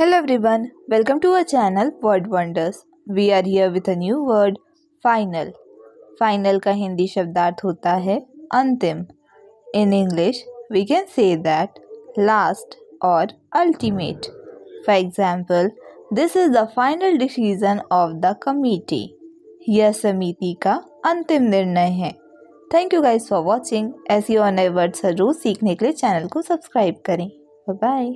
Hello everyone, welcome to our channel Word Wonders. We are here with a new word, final. Final का हिंदी शब्दार्थ होता है अंतिम. In English, we can say that last or ultimate. For example, this is the final decision of the committee. यह समिति का अंतिम निर्णय है thank you guys for watching ऐसी और नए वर्ड्स ज़रूर सीखने के लिए चैनल को सब्सक्राइब करें बाय